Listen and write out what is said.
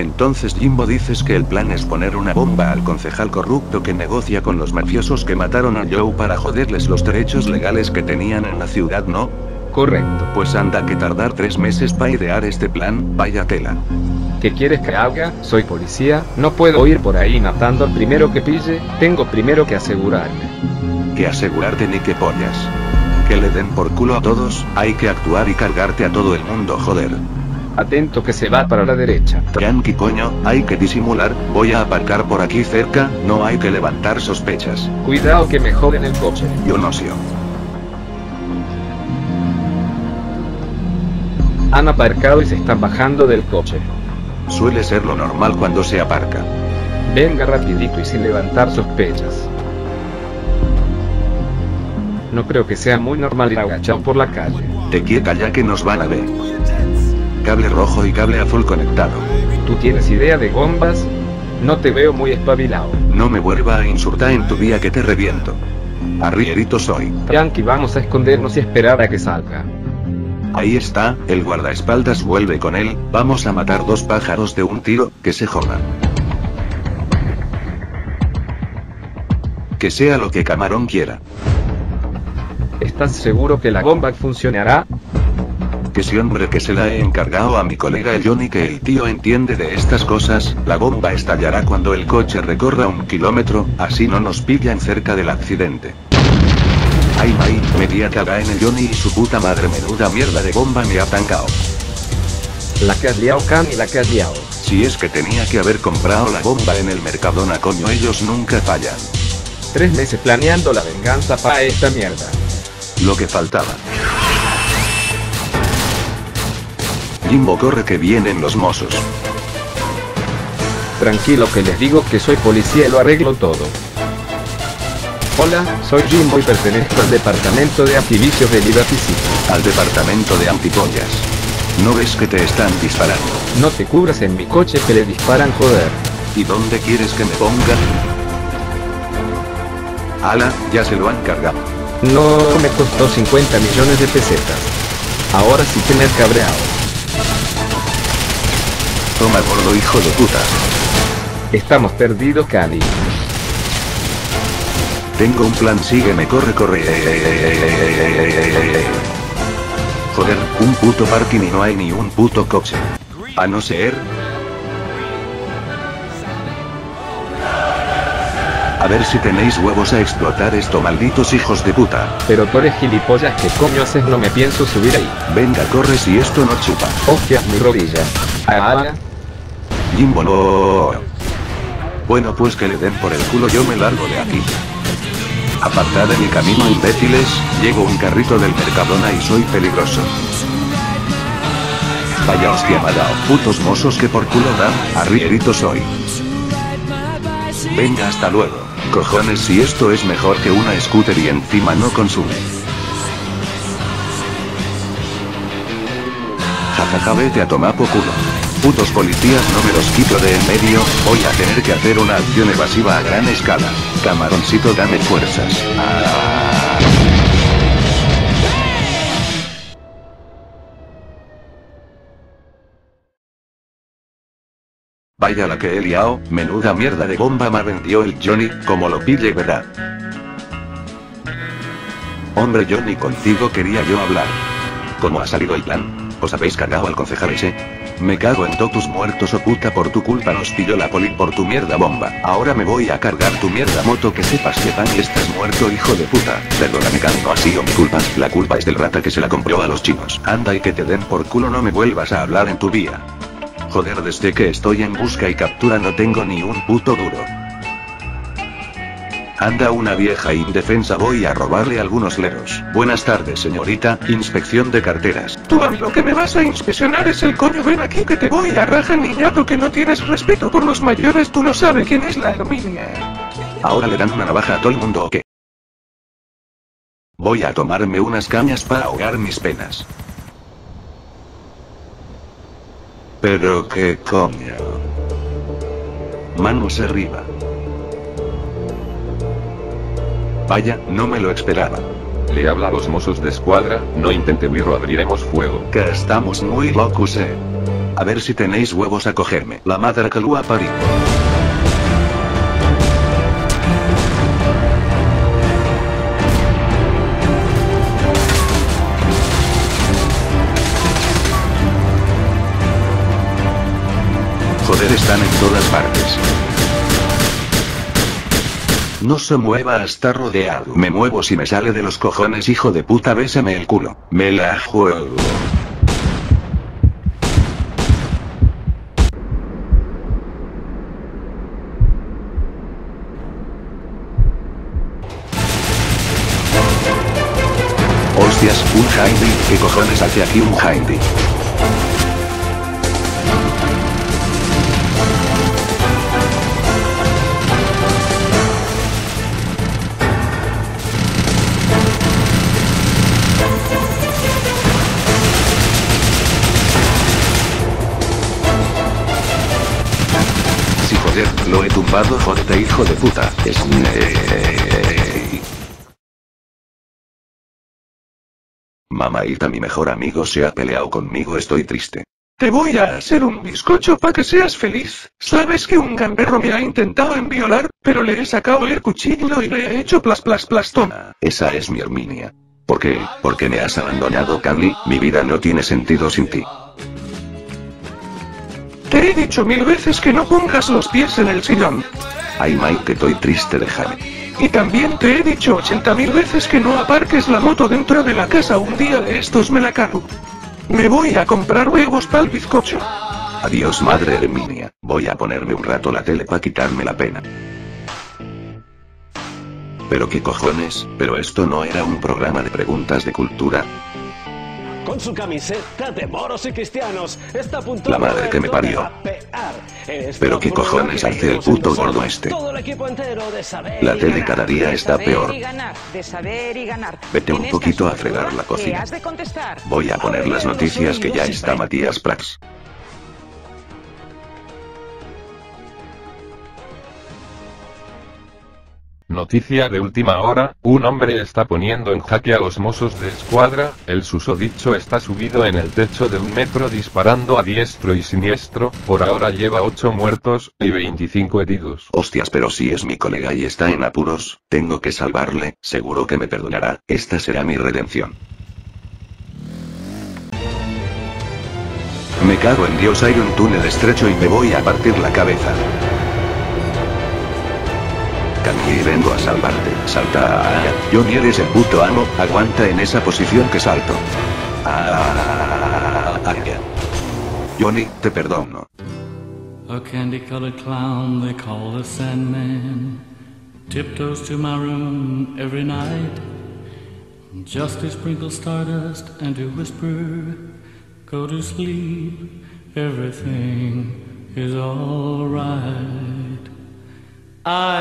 Entonces Jimbo dices que el plan es poner una bomba al concejal corrupto que negocia con los mafiosos que mataron a Joe para joderles los derechos legales que tenían en la ciudad, ¿no? Correcto. Pues anda que tardar tres meses para idear este plan, vaya tela. ¿Qué quieres que haga? Soy policía, no puedo ir por ahí matando al primero que pille, tengo primero que asegurarme. Que asegurarte ni que pollas. Que le den por culo a todos, hay que actuar y cargarte a todo el mundo, joder. Atento que se va para la derecha. Yankee coño, hay que disimular, voy a aparcar por aquí cerca, no hay que levantar sospechas. Cuidado que me joden el coche. Yo no sé. Han aparcado y se están bajando del coche. Suele ser lo normal cuando se aparca. Venga rapidito y sin levantar sospechas. No creo que sea muy normal ir agachado por la calle. Te quieta ya que nos van a ver. Cable rojo y cable azul conectado. ¿Tú tienes idea de bombas? No te veo muy espabilado. No me vuelva a insultar en tu vía que te reviento. Arrierito soy. Yankee, vamos a escondernos y esperar a que salga. Ahí está, el guardaespaldas vuelve con él, vamos a matar dos pájaros de un tiro, que se jodan. Que sea lo que Camarón quiera. ¿Estás seguro que la bomba funcionará? Que si hombre que se la he encargado a mi colega el Johnny que el tío entiende de estas cosas, la bomba estallará cuando el coche recorra un kilómetro, así no nos pillan cerca del accidente. Ay may, me di a cagar en el Johnny y su puta madre menuda mierda de bomba me ha tancado. La que has liado, Cam, y la que has liado. Si es que tenía que haber comprado la bomba en el Mercadona coño ellos nunca fallan. Tres meses planeando la venganza para esta mierda. Lo que faltaba. Jimbo corre que vienen los mozos. Tranquilo que les digo que soy policía y lo arreglo todo. Hola, soy Jimbo y pertenezco al departamento de antivicios de Liberty City. Al departamento de antipollas. ¿No ves que te están disparando? No te cubras en mi coche que le disparan joder. ¿Y dónde quieres que me ponga? Ala, ya se lo han cargado. No me costó 50 millones de pesetas. Ahora sí que me has cabreado. Toma gordo hijo de puta. Estamos perdidos, Cali. Tengo un plan, sígueme, corre, corre. Joder, un puto parking y no hay ni un puto coche. A no ser... A ver si tenéis huevos a explotar esto, malditos hijos de puta. Pero tú eres gilipollas, ¿qué coño haces? No me pienso subir ahí. Venga, corre si esto no chupa. Hostias, mi rodilla. Ah, Jimbo no. Bueno, pues que le den por el culo, yo me largo de aquí. Apartad de mi camino, imbéciles, llego un carrito del Mercadona y soy peligroso. Vaya hostia me putos mozos que por culo dan, arrierito soy. Venga, hasta luego. Cojones si esto es mejor que una scooter y encima no consume. Jajaja vete a tomar por culo. Putos policías no me los quito de en medio, voy a tener que hacer una acción evasiva a gran escala. Camaroncito dame fuerzas. Ah. Vaya la que he liado, menuda mierda de bomba me vendió el Johnny, como lo pille verá. Hombre Johnny contigo quería yo hablar. ¿Cómo ha salido el plan? ¿Os habéis cagado al concejal ese? Me cago en todos muertos o puta por tu culpa nos pilló la poli por tu mierda bomba. Ahora me voy a cargar tu mierda moto que sepas que pan y estás muerto hijo de puta. Perdóname canto así o mi culpa. La culpa es del rata que se la compró a los chinos. Anda y que te den por culo no me vuelvas a hablar en tu vía. Joder desde que estoy en busca y captura no tengo ni un puto duro. Anda una vieja indefensa voy a robarle algunos leros. Buenas tardes señorita, inspección de carteras. Tú a mí lo que me vas a inspeccionar es el coño ven aquí que te voy a raja niñato que no tienes respeto por los mayores tú no sabes quién es la Herminia. ¿Ahora le dan una navaja a todo el mundo o qué? Voy a tomarme unas cañas para ahogar mis penas. Pero qué coño. Manos arriba. Vaya, no me lo esperaba. Le habla a los mozos de escuadra, no intente huir o abriremos fuego. Que estamos muy locos, eh. A ver si tenéis huevos a cogerme. La madre que lo ha parido. Están en todas partes. No se mueva, está rodeado. Me muevo si me sale de los cojones, hijo de puta, bésame el culo. Me la juego. Hostias, un Hindy, ¿qué cojones hace aquí un Hindy? Lo he tumbado, jodete hijo de puta. Snake. Mamaita, mi mejor amigo se ha peleado conmigo, estoy triste. Te voy a hacer un bizcocho para que seas feliz. Sabes que un gamberro me ha intentado enviolar, pero le he sacado el cuchillo y le he hecho plas plas plastona. Esa es mi Herminia. ¿Por qué? Porque me has abandonado, Candy. Mi vida no tiene sentido sin ti. Te he dicho mil veces que no pongas los pies en el sillón. Ay, Mike, que estoy triste, déjame. Y también te he dicho ochenta mil veces que no aparques la moto dentro de la casa un día de estos me la cago. Me voy a comprar huevos para el bizcocho. Adiós, madre Herminia. Voy a ponerme un rato la tele para quitarme la pena. Pero qué cojones, pero esto no era un programa de preguntas de cultura. Con su camiseta de moros y cristianos, está a punto La madre que me parió. Pero qué cojones hace el puto gordo este. Todo el equipo entero de saber La tele cada día está peor. y ganar, de saber y ganar. Vete un poquito a fregar la cocina. Voy a poner las noticias que ya está Matías Prats. Noticia de última hora, un hombre está poniendo en jaque a los mozos de escuadra, el susodicho está subido en el techo de un metro disparando a diestro y siniestro, por ahora lleva 8 muertos, y 25 heridos. Hostias, pero si es mi colega y está en apuros, tengo que salvarle, seguro que me perdonará, esta será mi redención. Me cago en Dios, hay un túnel estrecho y me voy a partir la cabeza. Kanji, vengo a salvarte. Salta. Johnny, eres el puto amo. Aguanta en esa posición que salto. Ah. Johnny, te perdono. A candy colored clown they call the Sandman tiptoes to my room every night just to sprinkle stardust and to whisper, Go to sleep, everything is alright. I.